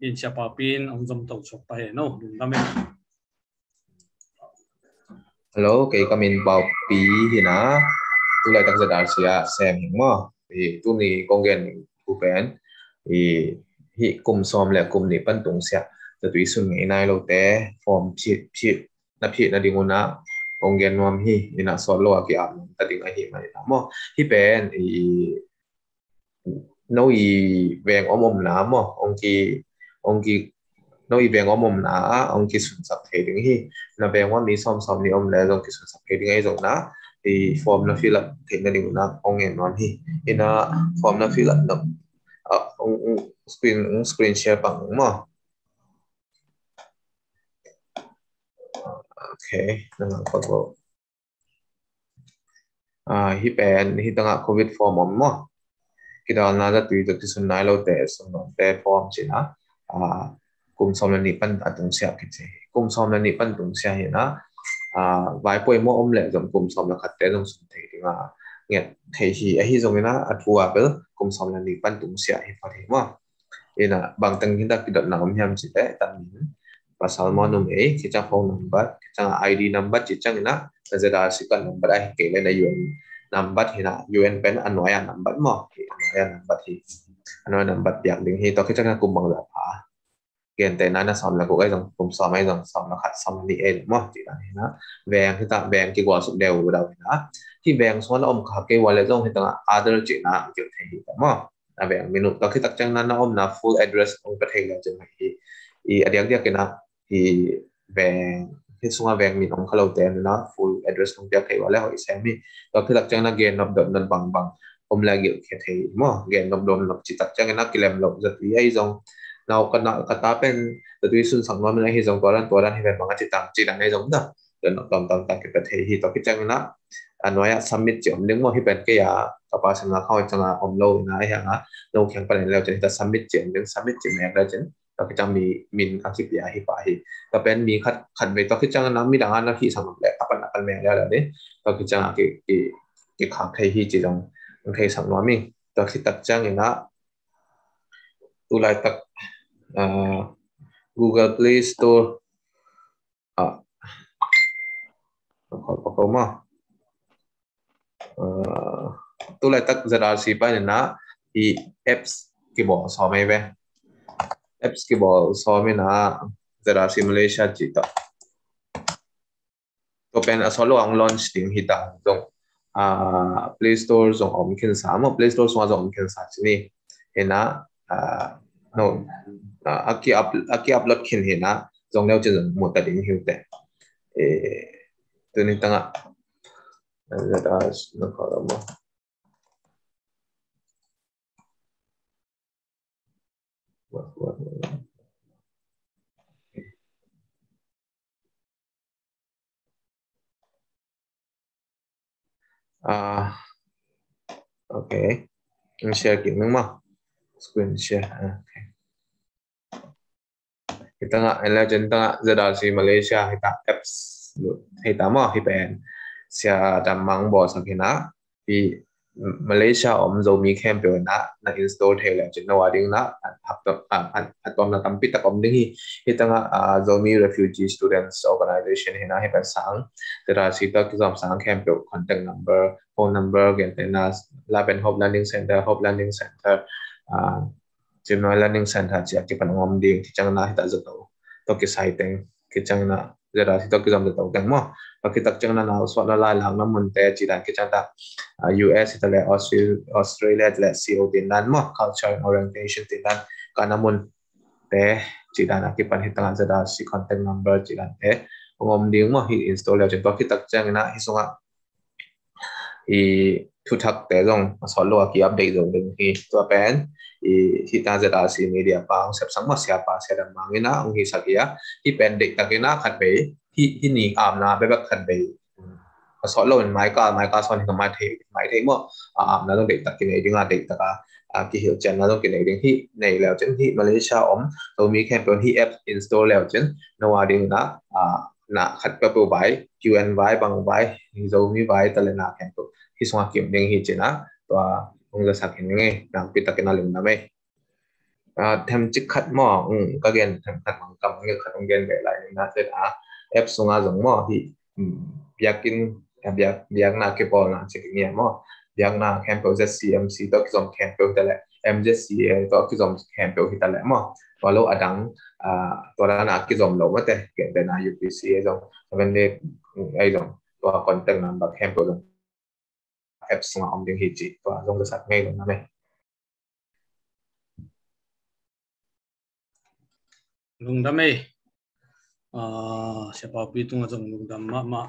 in cha pa pin ong zom to chok pa he no dum na hello, cái kamin bao pi hi na tu lại tăng dar sia xem hình mo thì tu ni con gen tu pen thì hi kum som le kum ni pan tung sia tu tui sun ngai nai lo te form phit phit na phit na dinguna công gen nom hi ina so lo ki am ta ding a hi mai na mo hi pen i no i veng om om na mo ong ki ong ki no i veng om om na ong ki sun sap the ding hi. Na veng wa mi som som ni om le ong ki sun sap the ding ai zong na thì form nó phi lập thì nó định là ông nghe nói hi. Thì nó form nó phi lập ờ, nó ông screen ông screen share bằng mà ok nó là có bộ. À hi pen hi tanga covid form mà cái đó là rất tùy được cái số này lâu te số no te form chỉ china ah kum som na ni pan atung sia ki che kum som na ni pan tung sia hi na ah vai poi mo om le jom kum som na khat te jom sun te dinga nge thei hi a hi jong na atua bel kum som na ni pan tung sia hi pa mo ina bang tang hinda ki dot na om hiam chi te tan min pasal mo num e kita phone number kita id number chi chang na zeda sikan number ai ke le na yun number thì là un pen anh anwaya number mo anh number thì anh nói number piak ding cái to là cùng bằng là phá gen te na na som la ko ai dong kum som ai dong som la khat som ni e mo ti na hi na veng hi ta veng ki gwa su deu da na hi veng so na om kha ke wale dong hi ta other chi na ki the hi ta mo na veng minute to khi tak chang na na om na full address ong pa thei la jeng hi i adiak dia kena thì về, khi xung về mình ông lâu tên nó full address không biết thấy là hỏi xem đi. Đó khi đặt chân là gen nộp đợt nên bằng bằng, ông là kiểu giật thấy ấy gen เรากร跟那边的对孙上那边那种个人多人那边忙个一档一档那种的，就当当当个个体系到去这边啦。อันว่ามจีสัเดินตจอมนึกว่าที่เป็นก็ยาต่อไปสำนักเข้าจังหะอมโลนะอย่างนั้นเราแข่งไปแล้วจะแตาสัมมิตจอมนึกสัมมิตจอมแรงแล้จะเรากิจะมีมินอาชีพยาฮิปาฮิแก็เป็นมีขัดขัดไปต่กิจอจังน้ำมีดังนั้นที่สำหรับแหลกปัญหาปัญแมงแล้วแล้วเนี่ยต่กิจอจังกี่กี่กี่ขางเทฮีจีตรงเทสังน้อมิ่งต่อคือตัดจังอย่างนั้นดูแลตัก uh, Google Play Store. À, khỏi có không à? à? Tôi lại tắt giờ đó xí bài nè. Thì apps cái bộ so mấy về. Apps cái bộ so mấy nè. Giờ đó xí Malaysia chỉ đó tôi bên ở số lượng launch tiếng hiện tại. Dùng à Play Store dùng ống kiến sáng mà Play Store dùng ống kiến sáng chứ này? hiện nè à no aki up aki upload kin hena zong leo chen mo ta ding hiu te e tu ni tanga let us no khara mo what what à ok share kiểu đúng không screen share à, okay. kita nga en legend ta nga zada si malaysia hita apps hita ma hi pen sia da mang bo sa kina pi malaysia om zo mi champion na na install the legend no ading na an hap to an atom na tampi ta kom ding hi hita nga zo mi refugee students organization hina hi pen sang zada si ta ki zom sang champion contact number phone number gen na la ben hope learning center hope learning center uh, chin no learning center chi ki pan ngom ding ki chang na hita zo to ki site ki chang na là sita ki zam to mò và ki tak chẳng là nào so là la lang na mun te chỉ là cái chẳng ta US ita là Australia là CO tiền nan mò culture and orientation din nan kana chỉ là chi dan hiện tại hitang zera si contact number chỉ là te ngom ding mo hi install le to ki tak chang là hi sunga i thu thak te jong so lo ki update jong ding hi to pen i hi ta zera si media pang sep sang ma sia pa sia da mangina ong hi sakia hi pen dik takina khat be ที่ที่นี่อาบน้ำไปแบบขันไปสอนเราเป็นไม้ก็ไม้ก็สอนที่ไม้เทไม้เทมั่วอาบน้ำต้องเด็กตักกินเองอ่ะเด็กตะกาอ่ากี่เหวเจนนะต้องกินเองที่ในแล้วเจนที่มาเลเซียอมเรามีแคมเปญที่แอปอินสตอลแล้วเจนนว่าดิ้งนะอ่านะขัดไปปูใบ QN ใบบางใบเรามีใ hi hiswa kim ding hi china to ong ja sak hin nge dang pi takena lim na me a them chi khat mo ung ka gen them khat mang kam nge khat ong gen ve lai na se a app. Sunga jong mo hi yakin biak biak na ke pol na chi nge mo biak na camp ko ja cmc to ki jom camp ko ta le mjca to ki jom camp ko hi ta le mo wa lo adang a to la na ki jom lo ma te ke na upc e jom ven de ai jom to contact number camp ko jom 앱스나 엄딩 히지 또 정도 삭 메일 나네 lungdamai a sepa pi tunga chong lungdam ma ma